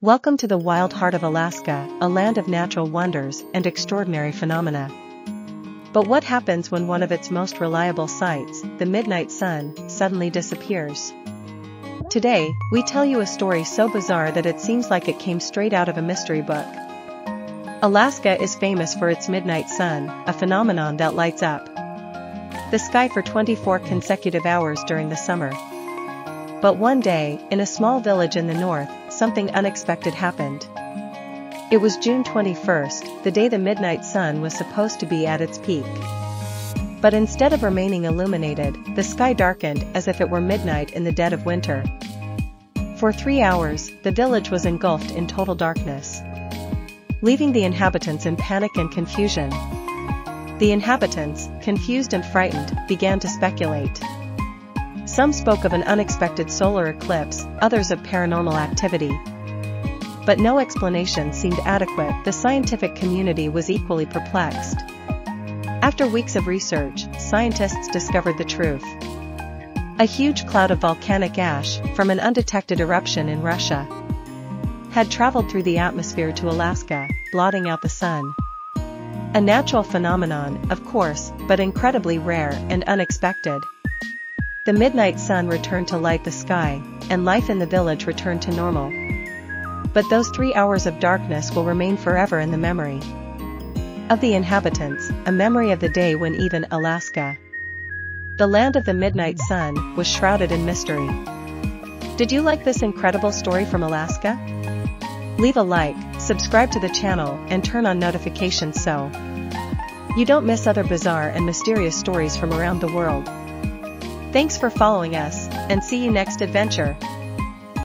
Welcome to the wild heart of Alaska, a land of natural wonders and extraordinary phenomena. But what happens when one of its most reliable sights, the midnight sun, suddenly disappears? Today, we tell you a story so bizarre that it seems like it came straight out of a mystery book. Alaska is famous for its midnight sun, a phenomenon that lights up the sky for 24 consecutive hours during the summer. But one day, in a small village in the north, something unexpected happened. It was June 21st, the day the midnight sun was supposed to be at its peak. But instead of remaining illuminated, the sky darkened as if it were midnight in the dead of winter. For three hours, the village was engulfed in total darkness. Leaving the inhabitants in panic and confusion. The inhabitants, confused and frightened, began to speculate. Some spoke of an unexpected solar eclipse, others of paranormal activity. But no explanation seemed adequate, the scientific community was equally perplexed. After weeks of research, scientists discovered the truth. A huge cloud of volcanic ash, from an undetected eruption in Russia, had traveled through the atmosphere to Alaska, blotting out the sun. A natural phenomenon, of course, but incredibly rare and unexpected. The midnight sun returned to light the sky, and life in the village returned to normal. But those three hours of darkness will remain forever in the memory of the inhabitants, a memory of the day when even Alaska, the land of the midnight sun, was shrouded in mystery. Did you like this incredible story from Alaska? Leave a like, subscribe to the channel, and turn on notifications so you don't miss other bizarre and mysterious stories from around the world. Thanks for following us, and see you next adventure.